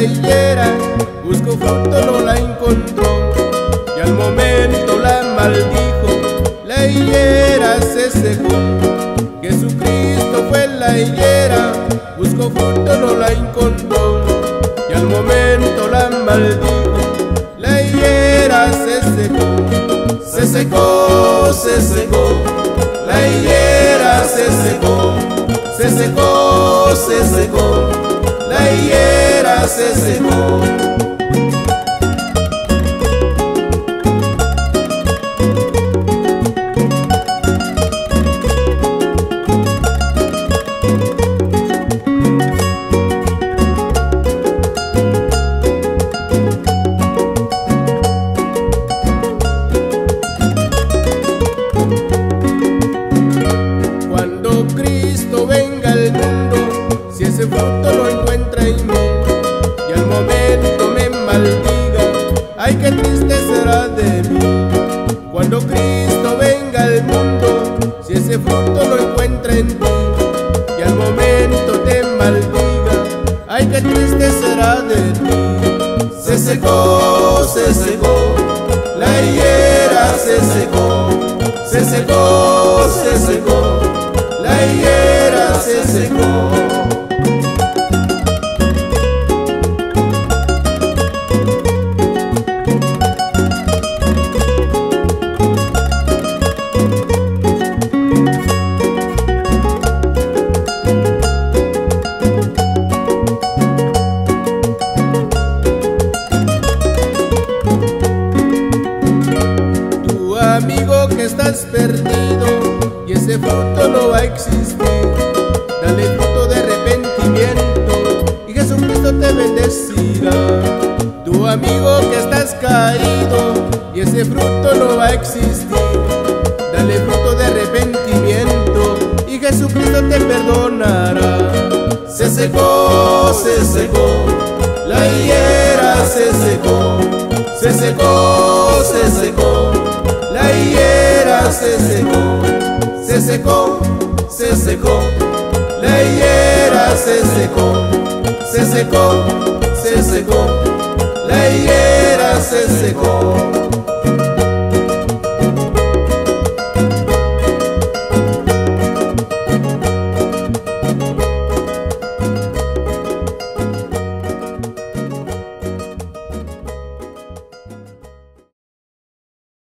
la higuera, buscó fruto, no la encontró, y al momento la maldijo, la higuera se secó. Jesucristo fue la higuera, buscó fruto, no la encontró, y al momento la maldijo, la higuera se secó, se secó, se secó, la higuera se secó, se secó, se secó higuera Cristo venga al mundo, si ese fruto lo encuentra en ti, y al momento te maldiga, ay qué triste será de ti. Se secó, se secó, que estás perdido y ese fruto no va a existir. Dale fruto de arrepentimiento y Jesucristo te bendecirá. Tu amigo que estás caído y ese fruto no va a existir. Dale fruto de arrepentimiento y Jesucristo te perdonará. Se secó, se secó, la higuera se secó, se secó, se secó, se secó, se secó, la higuera se secó.